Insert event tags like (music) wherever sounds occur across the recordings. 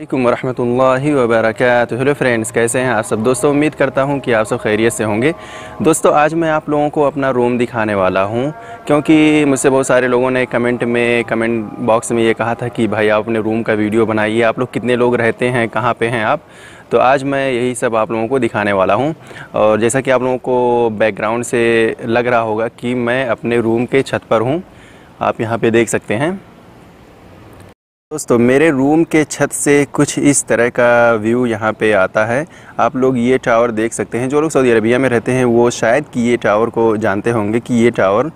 वरहमतुल्लाहि वबरकातुहू। Hello friends, कैसे हैं आप सब? दोस्तों, उम्मीद करता हूँ कि आप सब खैरियत से होंगे। दोस्तों, आज मैं आप लोगों को अपना रूम दिखाने वाला हूँ, क्योंकि मुझसे बहुत सारे लोगों ने कमेंट में, कमेंट बॉक्स में ये कहा था कि, भाई, आप अपने रूम का वीडियो बनाइए। आप लोग कितने लोग रहते हैं? कहाँ पे हैं आप? तो आज मैं यही सब आप लोगों को दिखाने वाला हूँ। और जैसा कि आप लोगों को बैकग्राउंड से लग रहा होगा कि मैं अपने रूम के छत पर हूँ। आप यहाँ पर देख सकते हैं। दोस्तों, मेरे रूम के छत से कुछ इस तरह का व्यू यहाँ पे आता है। आप लोग ये टावर देख सकते हैं। जो लोग सऊदी अरबिया में रहते हैं, वो शायद कि ये टावर को जानते होंगे कि ये टावर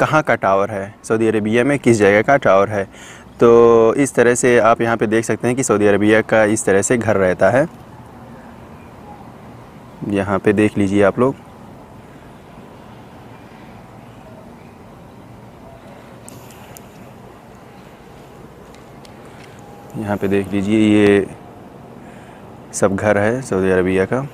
कहाँ का टावर है? सऊदी अरबिया में किस जगह का टावर है? तो इस तरह से आप यहाँ पे देख सकते हैं कि सऊदी अरबिया का इस तरह से घर रहता है। यहाँ पर देख लीजिए आप लोग। यहाँ पे देख लीजिए, ये सब घर है सऊदी अरबिया का।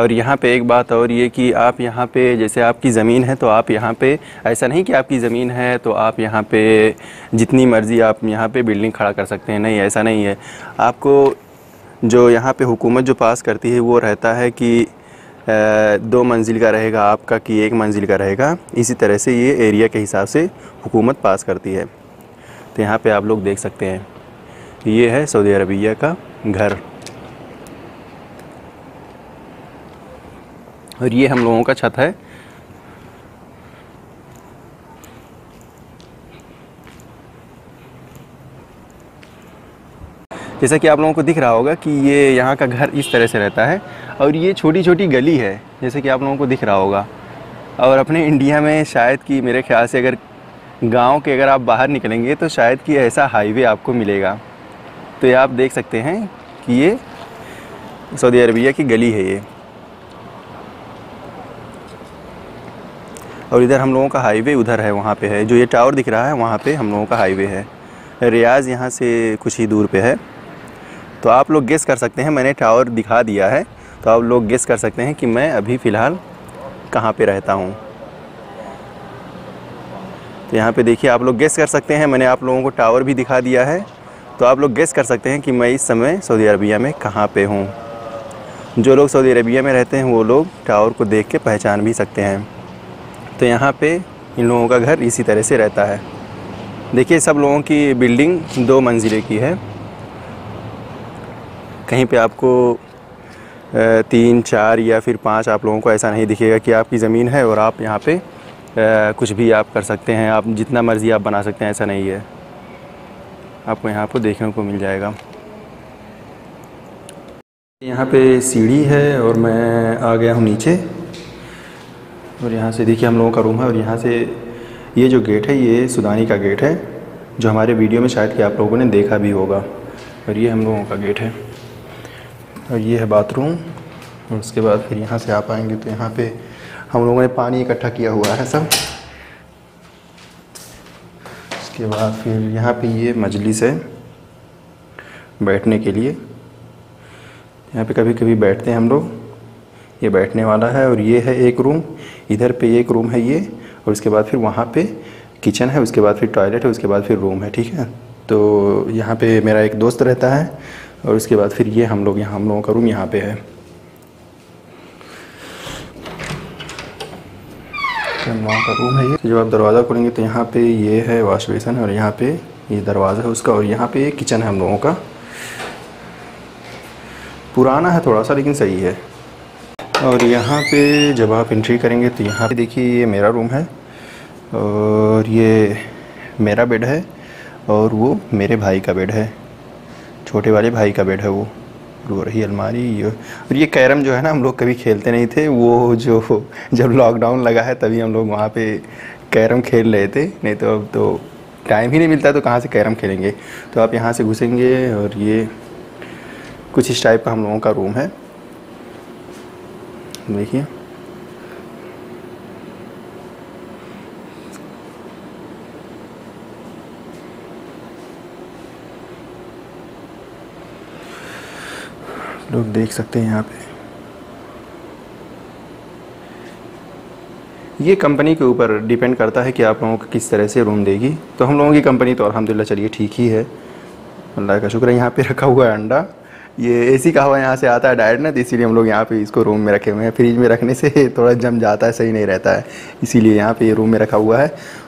और यहाँ पे एक बात और ये कि आप यहाँ पे, जैसे आपकी ज़मीन है तो आप यहाँ पे, ऐसा नहीं कि आपकी ज़मीन है तो आप यहाँ पे जितनी मर्ज़ी आप यहाँ पे बिल्डिंग खड़ा कर सकते हैं। नहीं, ऐसा नहीं है। आपको जो यहाँ पे हुकूमत जो पास करती है, वो रहता है कि दो मंजिल का रहेगा आपका कि एक मंजिल का रहेगा। इसी तरह से ये एरिया के हिसाब से हुकूमत पास करती है। तो यहाँ पे आप लोग देख सकते हैं। ये है सऊदी अरबिया का घर। और ये हम लोगों का छत है। जैसा कि आप लोगों को दिख रहा होगा कि ये यहाँ का घर इस तरह से रहता है। और ये छोटी छोटी गली है, जैसे कि आप लोगों को दिख रहा होगा। और अपने इंडिया में शायद कि मेरे ख्याल से अगर गाँव के अगर आप बाहर निकलेंगे तो शायद कि ऐसा हाईवे आपको मिलेगा। तो ये आप देख सकते हैं कि ये सऊदी अरबिया की गली है ये। और इधर हम लोगों का हाईवे उधर है, वहाँ पे है। जो ये टावर दिख रहा है, वहाँ पे हम लोगों का हाईवे है। रियाज़ यहाँ से कुछ ही दूर पे है। तो आप लोग गेस कर सकते हैं, मैंने टावर दिखा दिया है। तो आप लोग गेस कर सकते हैं कि मैं अभी फ़िलहाल कहाँ पे रहता हूँ। तो यहाँ पे देखिए, आप लोग गेस कर सकते हैं, मैंने आप लोगों को टावर भी दिखा दिया है। तो आप लोग गेस कर सकते हैं कि मैं इस समय सऊदी अरबिया में कहाँ पे हूँ। जो लोग सऊदी अरबिया में रहते हैं, वो लोग टावर को देख के पहचान भी सकते हैं। तो यहाँ पे इन लोगों का घर इसी तरह से रहता है। देखिए, सब लोगों की बिल्डिंग दो मंजिले की है। कहीं पे आपको तीन, चार या फिर पाँच आप लोगों को ऐसा नहीं दिखेगा कि आपकी ज़मीन है और आप यहाँ पे कुछ भी आप कर सकते हैं। आप जितना मर्ज़ी आप बना सकते हैं, ऐसा नहीं है। आपको यहाँ पर देखने को मिल जाएगा। यहाँ पे सीढ़ी है और मैं आ गया हूँ नीचे। और यहाँ से देखिए हम लोगों का रूम है और यहाँ से ये जो गेट है, ये सुदानी का गेट है, जो हमारे वीडियो में शायद कि आप लोगों ने देखा भी होगा। और ये हम लोगों का गेट है। और ये है बाथरूम। और उसके बाद फिर यहाँ से आप आएँगे तो यहाँ पे हम लोगों ने पानी इकट्ठा किया हुआ है सब। उसके बाद फिर यहाँ पे ये मजलिस है बैठने के लिए। यहाँ पे कभी कभी बैठते हैं हम लोग। ये बैठने वाला है और ये है एक रूम। इधर पे एक रूम है ये और उसके बाद फिर वहाँ पे किचन है, उसके बाद फिर टॉयलेट है, उसके बाद फिर रूम है, ठीक है? तो यहाँ पे मेरा एक दोस्त रहता है और उसके बाद फिर ये हम लोग, यहाँ हम लोगों का रूम यहाँ पे है। वहाँ का रूम है ये। जब आप दरवाज़ा खोलेंगे तो यहाँ पे ये है वाश बेसन और यहाँ पे ये दरवाज़ा है उसका और यहाँ पे ये किचन है हम लोगों का। पुराना है थोड़ा सा लेकिन सही है। और यहाँ पे जब आप एंट्री करेंगे तो यहाँ पे देखिए ये मेरा रूम है और ये मेरा बेड है और वो मेरे भाई का बेड है। छोटे वाले भाई का बेड है वो। रही अलमारी और ये कैरम जो है ना, हम लोग कभी खेलते नहीं थे। वो जो (laughs) जब लॉकडाउन लगा है, तभी हम लोग वहाँ पे कैरम खेल रहे थे। नहीं तो अब तो टाइम ही नहीं मिलता तो कहाँ से कैरम खेलेंगे? तो आप यहाँ से घुसेंगे और ये कुछ इस टाइप का हम लोगों का रूम है। देखिए। लोग देख सकते हैं यहाँ पे। ये कंपनी के ऊपर डिपेंड करता है कि आप लोगों को किस तरह से रूम देगी। तो हम लोगों की कंपनी तो अलहमदिल्ला चलिए ठीक ही है। अल्लाह का शुक्र है, यहाँ पे रखा हुआ है अंडा। ये एसी का हवा यहाँ से आता है डायरेक्ट ना तो इसीलिए हम लोग यहाँ पे इसको रूम में रखे हुए हैं। फ्रिज में रखने से (laughs) थोड़ा जम जाता है, सही नहीं रहता है। इसीलिए यहाँ पे रूम में रखा हुआ है।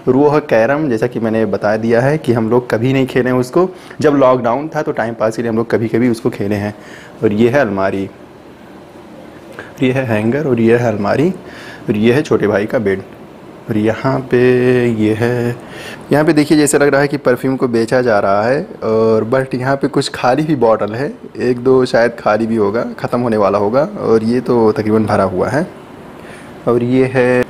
और वो है कैरम, जैसा कि मैंने बता दिया है कि हम लोग कभी नहीं खेले हैं उसको। जब लॉकडाउन था तो टाइम पास के लिए हम लोग कभी कभी उसको खेले हैं। और ये है अलमारी। ये है हैंगर और ये है अलमारी। और ये है छोटे भाई का बेड और यहाँ पे ये है। यहाँ पे देखिए, जैसे लग रहा है कि परफ्यूम को बेचा जा रहा है और बट यहाँ पे कुछ खाली भी बॉटल है। एक दो शायद खाली भी होगा, ख़त्म होने वाला होगा और ये तो तकरीबन भरा हुआ है। और ये है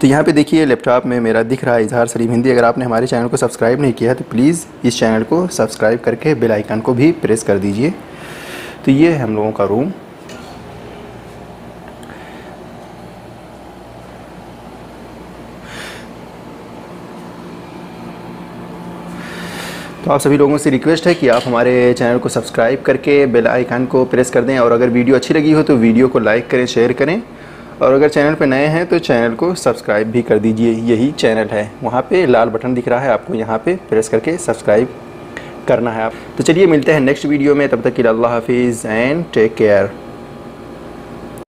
तो यहाँ पे देखिए लैपटॉप में मेरा दिख रहा है इजहार सलीम हिंदी। अगर आपने हमारे चैनल को सब्सक्राइब नहीं किया तो प्लीज़ इस चैनल को सब्सक्राइब करके बेल आइकन को भी प्रेस कर दीजिए। तो ये है हम लोगों का रूम तो आप सभी लोगों से रिक्वेस्ट है कि आप हमारे चैनल को सब्सक्राइब करके बेल आइकन को प्रेस कर दें और अगर वीडियो अच्छी लगी हो तो वीडियो को लाइक करें शेयर करें। और अगर चैनल पर नए हैं तो चैनल को सब्सक्राइब भी कर दीजिए, यही चैनल है। वहाँ पे लाल बटन दिख रहा है, आपको यहाँ पे प्रेस करके सब्सक्राइब करना है। आप तो चलिए मिलते हैं नेक्स्ट वीडियो में, तब तक कि अल्लाह हाफिज़ एंड टेक केयर